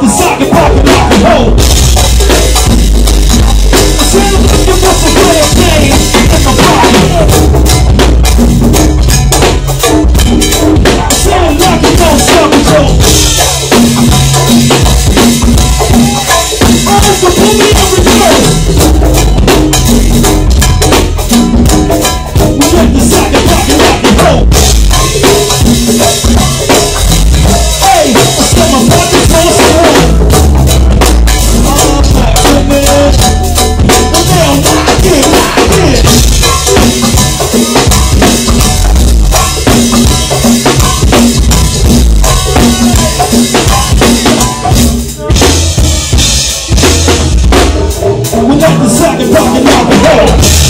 the socket pop out the second fucking alcohol.